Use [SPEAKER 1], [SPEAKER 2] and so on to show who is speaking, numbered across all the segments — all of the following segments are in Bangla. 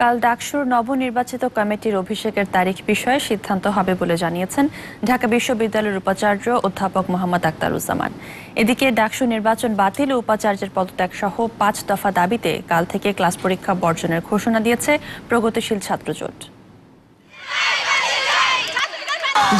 [SPEAKER 1] কাল ডাকসুর নবনির্বাচিত কমিটির অভিষেকের তারিখ বিষয়ে সিদ্ধান্ত হবে বলে জানিয়েছেন ঢাকা বিশ্ববিদ্যালয়ের উপাচার্য অধ্যাপক মোহাম্মদ আক্তারুজ্জামান। এদিকে ডাকসু নির্বাচন বাতিল ও উপাচার্যের পদত্যাগ সহ পাঁচ দফা দাবিতে কাল থেকে ক্লাস পরীক্ষা বর্জনের ঘোষণা দিয়েছে প্রগতিশীল ছাত্রজোট।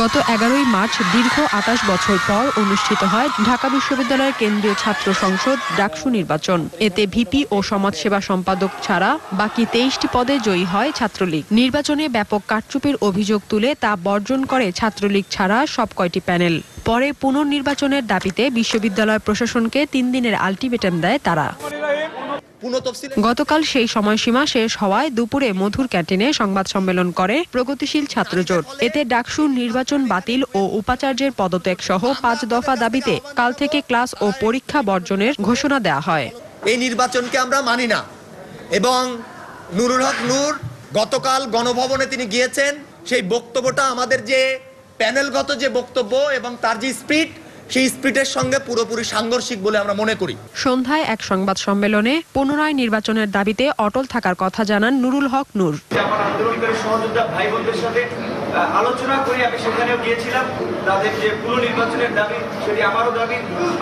[SPEAKER 2] গত এগারোই মার্চ দীর্ঘ আঠাশ বছর পর অনুষ্ঠিত হয় ঢাকা বিশ্ববিদ্যালয়ের কেন্দ্রীয় ছাত্র সংসদ ডাকসু নির্বাচন। এতে ভিপি ও সমাজসেবা সম্পাদক ছাড়া বাকি তেইশটি পদে জয়ী হয় ছাত্রলীগ। নির্বাচনে ব্যাপক কারচুপির অভিযোগ তুলে তা বর্জন করে ছাত্রলীগ ছাড়া সব কয়টি প্যানেল। পরে পুনর্নির্বাচনের দাবিতে বিশ্ববিদ্যালয় প্রশাসনকে তিন দিনের আলটিমেটাম দেয় তারা। গতকাল সেই সময়সীমা শেষ হওয়ায় দুপুরে মধুর ক্যান্টিনে সংবাদ সম্মেলন করে প্রগতিশীল ছাত্রজোট। এতে ডাকসুর নির্বাচন বাতিল ও উপাচার্যের পদত্যাগ সহ পাঁচ দফা দাবিতে কাল থেকে ক্লাস ও পরীক্ষা বর্জনের ঘোষণা দেওয়া হয়।
[SPEAKER 3] এই নির্বাচনকে আমরা মানি না। এবং নুরুল হক নূর গতকাল গণভবনে তিনি গিয়েছেন। সেই বক্তব্যটা আমাদের যে প্যানেলগত যে বক্তব্য এবং তার যে স্পিড সেই স্পিডের সঙ্গে পুরোপুরি সাংঘর্ষিক বলে আমরা মনে করি।
[SPEAKER 2] সন্ধ্যায় এক সংবাদ সম্মেলনে পুনরায় নির্বাচনের দাবিতে অটল থাকার কথা জানান নুরুল হক নূর।
[SPEAKER 4] আন্দোলনকারী সহযোদ্ধা ভাই বোনদের সাথে আলোচনা করে আমি সেখানেও গিয়েছিলাম। তাদের যে পুনর্নির্বাচনের দাবি সেটি আমারও দাবি।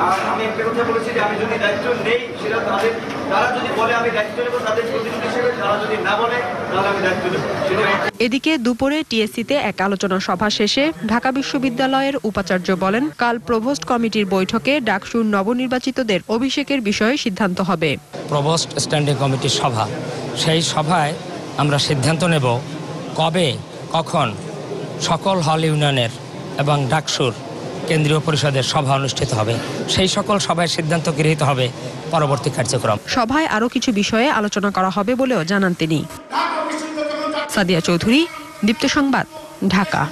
[SPEAKER 4] আর আমি একটা কথা বলেছি যে আমি যদি দায়িত্ব নেই সেটা তাদের তারা যদি বলে আমি দায়িত্ব নেব তাদের প্রতিনিধি হিসেবে তারা যদি না বলে তাহলে আমি দায়িত্ব নেব। সেটা
[SPEAKER 2] এদিকে দুপুরে টিএসসিতে এক আলোচনা সভা শেষে ঢাকা বিশ্ববিদ্যালয়ের উপাচার্য বলেন কাল প্রভোস্ট কমিটির বৈঠকে ডাকসুর নবনির্বাচিতদের অভিষেকের বিষয়ে সিদ্ধান্ত হবে।
[SPEAKER 5] প্রভোস্ট স্ট্যান্ডিং কমিটির সভা। সেই সভায় আমরা সিদ্ধান্ত নেব কবে কখন সকল হল ইউনিয়নের এবং ডাকসুর কেন্দ্রীয় পরিষদের সভা অনুষ্ঠিত হবে। সেই সকল সভায় সিদ্ধান্ত গৃহীত হবে পরবর্তী কার্যক্রম।
[SPEAKER 2] সভায় আরও কিছু বিষয়ে আলোচনা করা হবে বলেও জানান তিনি। সাদিয়া চৌধুরী দীপ্ত সংবাদ ঢাকা।